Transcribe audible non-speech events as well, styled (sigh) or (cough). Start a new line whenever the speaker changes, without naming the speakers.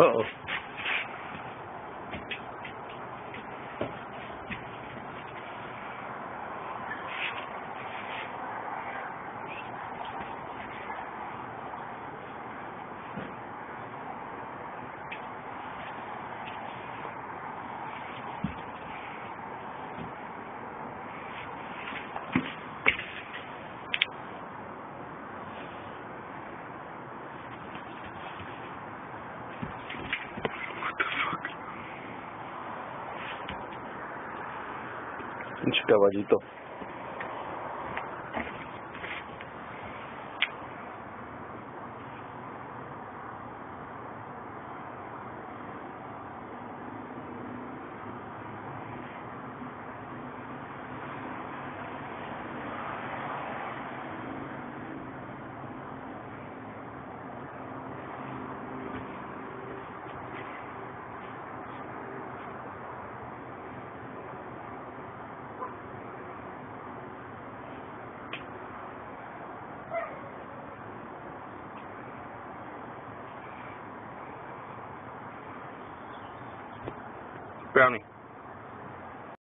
Uh-oh. (laughs) Pinche caballito. Brownie.